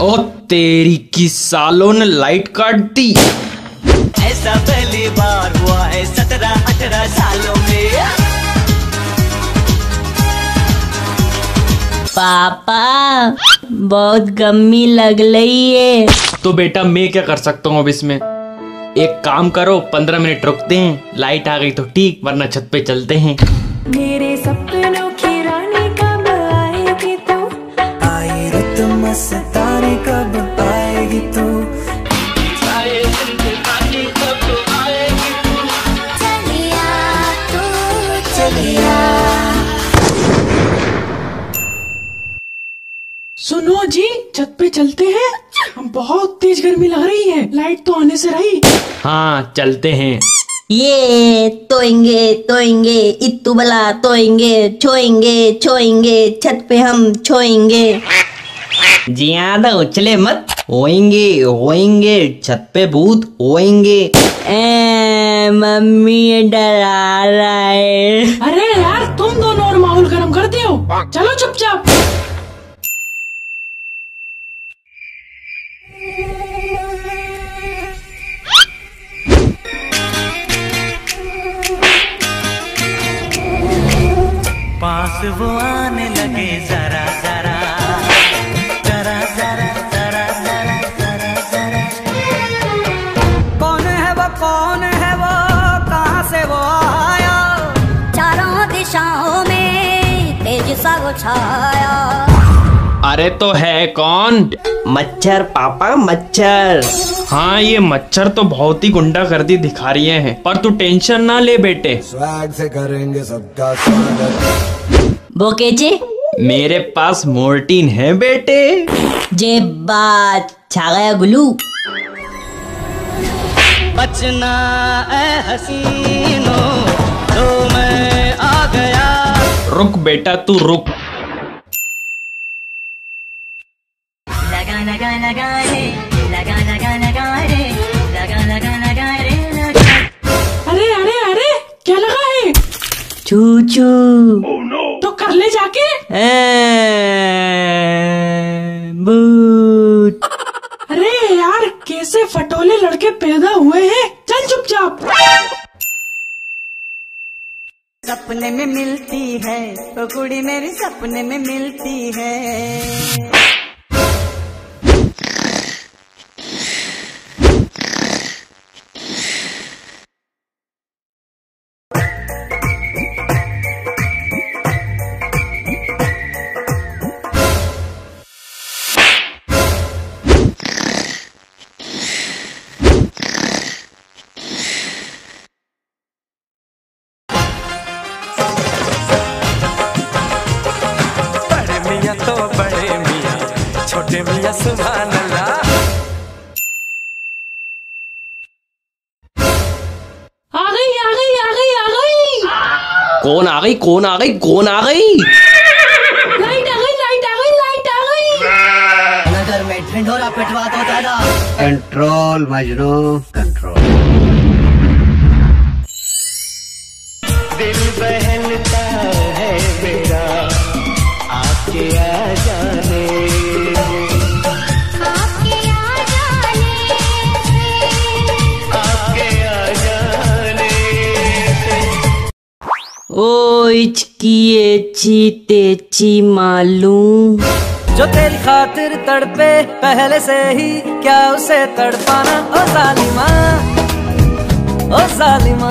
ओ तेरी की सालों ने लाइट काट दी। ऐसा पहली बार हुआ है सत्रह अठारह सालों में। पापा बहुत गम्मी लग रही है। तो बेटा मैं क्या कर सकता हूँ अब इसमें? एक काम करो पंद्रह मिनट रुकते हैं लाइट आ गई तो ठीक वरना छत पे चलते हैं। मेरे सपनों की सुनो जी छत पे चलते हैं। हम बहुत तेज गर्मी लग रही है। लाइट तो आने से रही। हाँ चलते हैं। ये तोएँगे तोएँगे इत्तू बला तोएँगे छोएँगे छोएँगे छत पे हम छोएँगे। जी ज़्यादा उछले मत। होएँगे होएँगे छत पे भूत होएँगे ए, मम्मी डरा रहा है। अरे यार तुम दोनों और माहौल गर्म करते हो चलो चुपचाप। पास वो आने लगे जरा जरा। जरा जरा जरा जरा जरा जरा। कौन है वो कौन है वो कहाँ से वो आया? चारों दिशाओं में तेज सा वो छाया। अरे तो है कौन? मच्छर पापा मच्छर। हाँ ये मच्छर तो बहुत ही गुंडागर्दी दिखा रही है। पर तू टेंशन ना ले बेटे। स्वैग से करेंगे सबका स्वागत। बोकेचे? मेरे पास मोर्टीन है बेटे। जे बात छा गया गुलू? बचना हसीनो तो मैं आ गया। रुक बेटा तू रुक। लगा लगा लगा लगा लगा लगा रे लगा लगा लगा रे लगा अरे अरे अरे क्या लगा है? चू चू तो कर ले जाके। ए, अरे यार कैसे फटोले लड़के पैदा हुए हैं? चल चुपचाप। सपने में मिलती है तो कुड़ी मेरी सपने में मिलती है। कौन आ गई कौन आ गई कौन आ गई। लाइट आ गई लाइट आ गई लाइट आ गई नगर में ढिंढोरा पिटवा दो दादा कंट्रोल मजनू कंट्रोल दिल बहलता ओ इचकिए चीते ची मालूम। जो तेरी खातिर तड़पे, पहले से ही क्या उसे तड़पाना? ओ जालिमा ओ जालिमा।